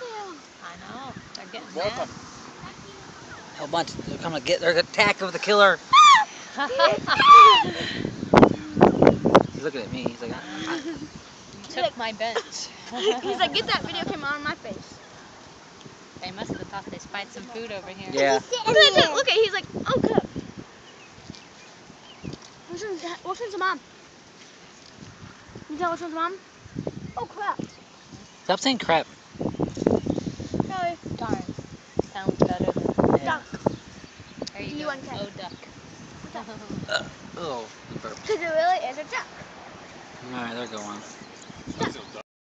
them. I know. They're getting Welcome. mad. A whole bunch. They're coming to get. They're attacked with the killer. He's looking at me. He's like, "Ah." Took my bench. He's like, get that video camera on my face. They must have thought they spied some food over here. yeah. Look at that. Look at. He's like, oh crap. Which one's that? Which one's the mom? You tell which one's mom? Oh crap. Stop saying crap. Sorry. Darn. Sounds better than Yeah. Duck. There you You go. want cat. Oh, duck. Oh, the burp. Because it really is a duck. All right, they're going. That's a